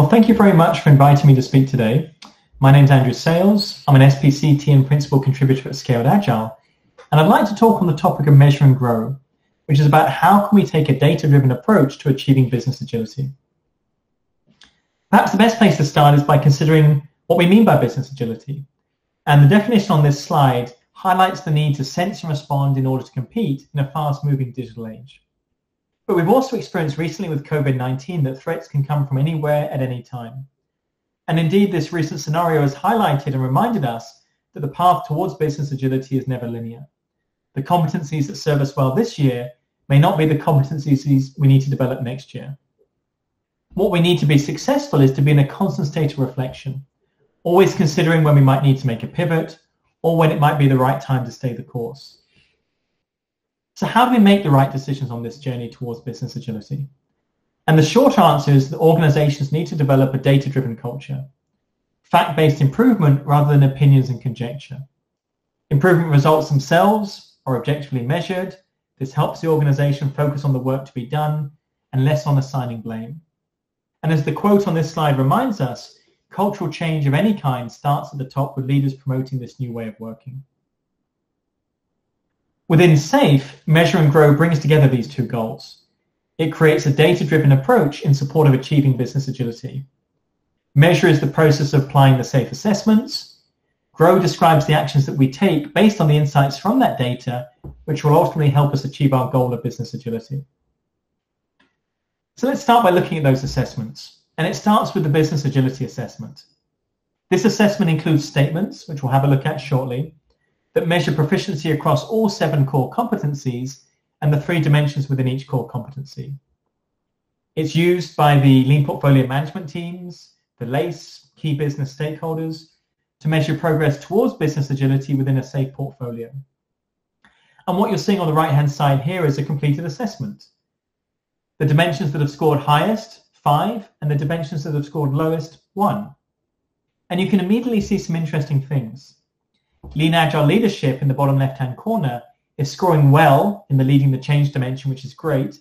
Well, thank you very much for inviting me to speak today. My name is Andrew Sales. I'm an SPCT and principal contributor at Scaled Agile, and I'd like to talk on the topic of measure and grow, which is about how can we take a data-driven approach to achieving business agility. Perhaps the best place to start is by considering what we mean by business agility. And the definition on this slide highlights the need to sense and respond in order to compete in a fast-moving digital age. But we've also experienced recently with COVID-19 that threats can come from anywhere at any time. And indeed, this recent scenario has highlighted and reminded us that the path towards business agility is never linear. The competencies that serve us well this year may not be the competencies we need to develop next year. What we need to be successful is to be in a constant state of reflection, always considering when we might need to make a pivot or when it might be the right time to stay the course. So how do we make the right decisions on this journey towards business agility? And the short answer is that organizations need to develop a data-driven culture, fact-based improvement rather than opinions and conjecture. Improvement results themselves are objectively measured. This helps the organization focus on the work to be done and less on assigning blame. And as the quote on this slide reminds us, cultural change of any kind starts at the top with leaders promoting this new way of working. Within SAFe, Measure and Grow brings together these two goals. It creates a data-driven approach in support of achieving business agility. Measure is the process of applying the SAFe assessments. Grow describes the actions that we take based on the insights from that data, which will ultimately help us achieve our goal of business agility. So let's start by looking at those assessments. And it starts with the business agility assessment. This assessment includes statements, which we'll have a look at shortly, that measure proficiency across all seven core competencies and the three dimensions within each core competency. It's used by the lean portfolio management teams, the LACE, key business stakeholders, to measure progress towards business agility within a SAFe portfolio. And what you're seeing on the right-hand side here is a completed assessment. The dimensions that have scored highest, five, and the dimensions that have scored lowest, one. And you can immediately see some interesting things. Lean Agile leadership in the bottom left-hand corner is scoring well in the leading the change dimension, which is great,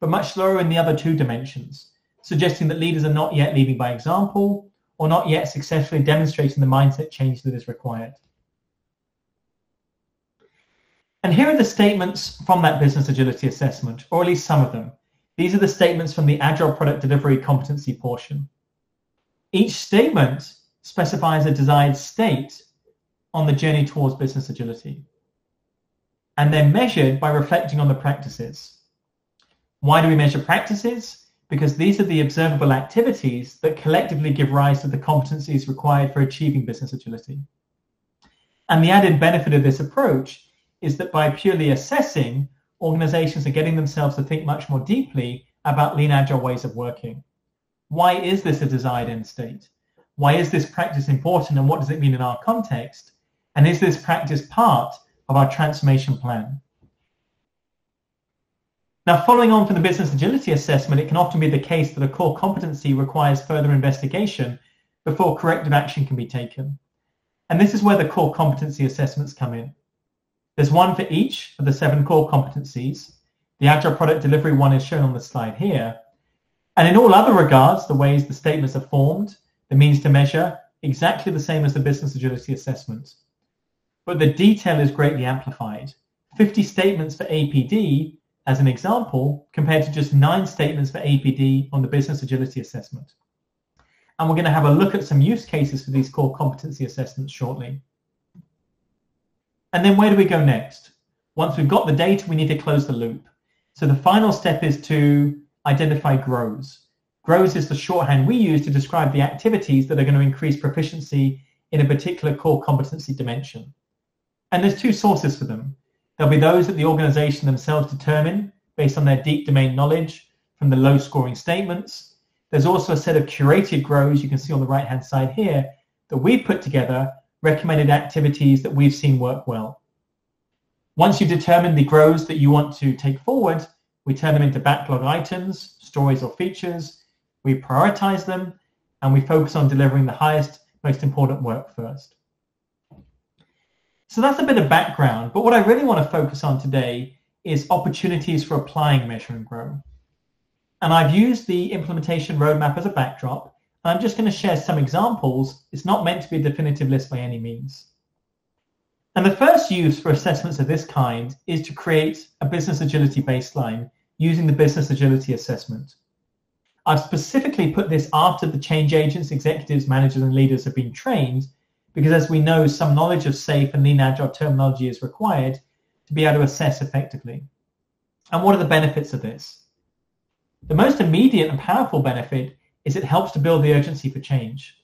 but much lower in the other two dimensions, suggesting that leaders are not yet leading by example or not yet successfully demonstrating the mindset change that is required. And here are the statements from that business agility assessment, or at least some of them. These are the statements from the Agile product delivery competency portion. Each statement specifies a desired state on the journey towards business agility. And they're measured by reflecting on the practices. Why do we measure practices? Because these are the observable activities that collectively give rise to the competencies required for achieving business agility. And the added benefit of this approach is that by purely assessing, organizations are getting themselves to think much more deeply about lean agile ways of working. Why is this a desired end state? Why is this practice important and what does it mean in our context? And is this practice part of our transformation plan? Now, following on from the business agility assessment, it can often be the case that a core competency requires further investigation before corrective action can be taken. And this is where the core competency assessments come in. There's one for each of the seven core competencies. The Agile product delivery one is shown on the slide here. And in all other regards, the ways the statements are formed, the means to measure, exactly the same as the business agility assessment but the detail is greatly amplified. 50 statements for APD, as an example, compared to just nine statements for APD on the business agility assessment. And we're going to have a look at some use cases for these core competency assessments shortly. And then where do we go next? Once we've got the data, we need to close the loop. So the final step is to identify grows. Grows is the shorthand we use to describe the activities that are going to increase proficiency in a particular core competency dimension. And there's two sources for them. There'll be those that the organization themselves determine based on their deep domain knowledge from the low scoring statements. There's also a set of curated grows you can see on the right hand side here that we've put together recommended activities that we've seen work well. Once you've determined the grows that you want to take forward, we turn them into backlog items, stories or features. We prioritize them and we focus on delivering the highest, most important work first. So that's a bit of background, but what I really want to focus on today is opportunities for applying Measure and Grow. And I've used the implementation roadmap as a backdrop. I'm just going to share some examples. It's not meant to be a definitive list by any means. And the first use for assessments of this kind is to create a business agility baseline using the business agility assessment. I've specifically put this after the change agents, executives, managers, and leaders have been trained, because as we know, some knowledge of SAFe and lean agile terminology is required to be able to assess effectively. And what are the benefits of this? The most immediate and powerful benefit is it helps to build the urgency for change.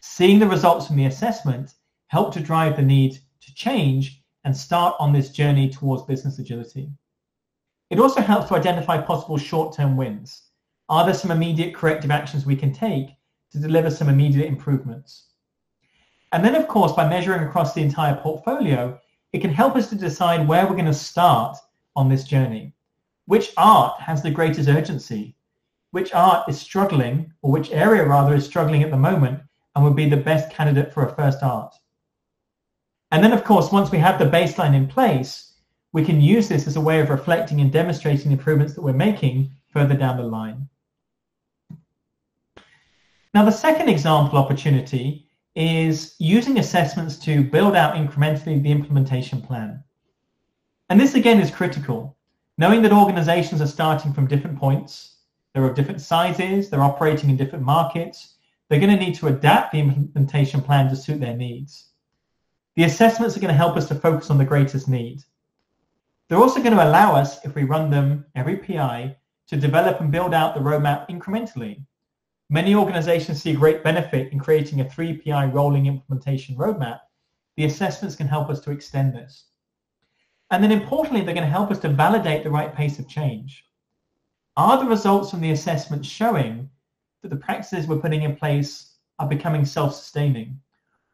Seeing the results from the assessment help to drive the need to change and start on this journey towards business agility. It also helps to identify possible short-term wins. Are there some immediate corrective actions we can take to deliver some immediate improvements? And then, of course, by measuring across the entire portfolio, it can help us to decide where we're going to start on this journey. Which art has the greatest urgency? Which art is struggling, or which area rather is struggling at the moment and would be the best candidate for a first art? And then, of course, once we have the baseline in place, we can use this as a way of reflecting and demonstrating the improvements that we're making further down the line. Now, the second example opportunity is using assessments to build out incrementally the implementation plan. And this again is critical. Knowing that organizations are starting from different points, they're of different sizes, they're operating in different markets, they're going to need to adapt the implementation plan to suit their needs. The assessments are going to help us to focus on the greatest need. They're also going to allow us, if we run them every PI, to develop and build out the roadmap incrementally. Many organizations see great benefit in creating a three PI rolling implementation roadmap. The assessments can help us to extend this. And then importantly, they're going to help us to validate the right pace of change. Are the results from the assessment showing that the practices we're putting in place are becoming self-sustaining?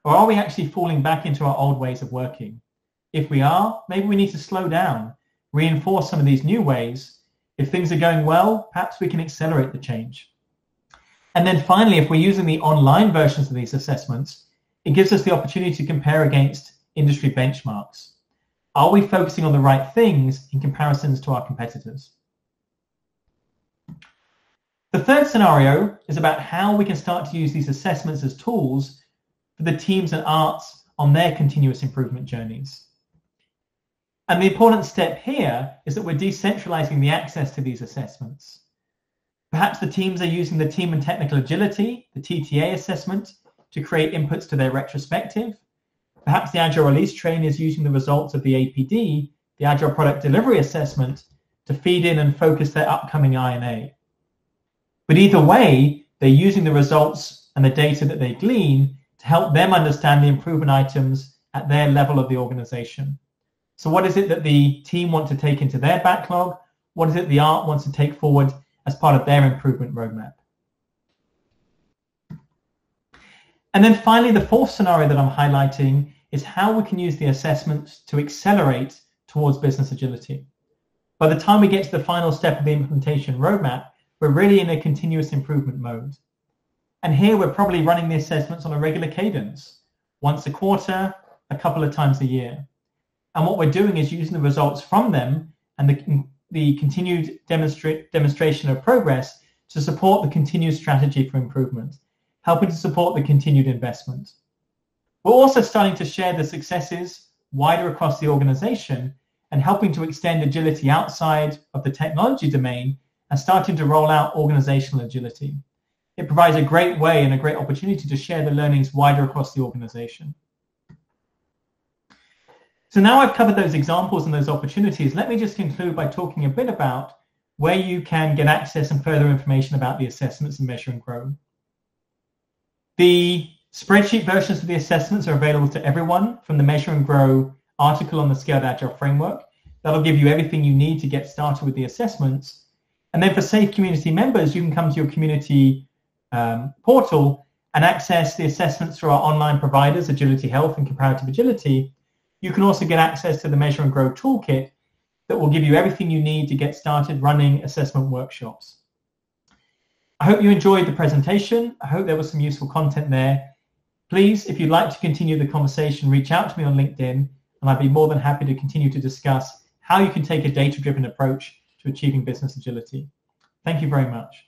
Or are we actually falling back into our old ways of working? If we are, maybe we need to slow down, reinforce some of these new ways. If things are going well, perhaps we can accelerate the change. And then finally, if we're using the online versions of these assessments, it gives us the opportunity to compare against industry benchmarks. Are we focusing on the right things in comparisons to our competitors? The third scenario is about how we can start to use these assessments as tools for the teams and arts on their continuous improvement journeys. And the important step here is that we're decentralizing the access to these assessments. Perhaps the teams are using the Team and Technical Agility, the TTA assessment, to create inputs to their retrospective. Perhaps the Agile Release Train is using the results of the APD, the Agile Product Delivery Assessment, to feed in and focus their upcoming I&A. But either way, they're using the results and the data that they glean to help them understand the improvement items at their level of the organization. So what is it that the team want to take into their backlog? What is it the art wants to take forward as part of their improvement roadmap? And then finally, the fourth scenario that I'm highlighting is how we can use the assessments to accelerate towards business agility. By the time we get to the final step of the implementation roadmap, we're really in a continuous improvement mode. And here we're probably running the assessments on a regular cadence, once a quarter, a couple of times a year. And what we're doing is using the results from them and the, the continued demonstra- demonstration of progress to support the continued strategy for improvement, helping to support the continued investment. We're also starting to share the successes wider across the organization and helping to extend agility outside of the technology domain and starting to roll out organizational agility it provides a great way and a great opportunity to share the learnings wider across the organization. So now I've covered those examples and those opportunities, let me just conclude by talking a bit about where you can get access and further information about the assessments and Measure and Grow. The spreadsheet versions of the assessments are available to everyone from the Measure and Grow article on the Scaled Agile framework. That'll give you everything you need to get started with the assessments. And then for SAFe community members, you can come to your community um, portal and access the assessments through our online providers, Agility Health and Comparative Agility, you can also get access to the Measure and Grow toolkit that will give you everything you need to get started running assessment workshops. I hope you enjoyed the presentation. I hope there was some useful content there. Please, if you'd like to continue the conversation, reach out to me on LinkedIn, and I'd be more than happy to continue to discuss how you can take a data-driven approach to achieving business agility. Thank you very much.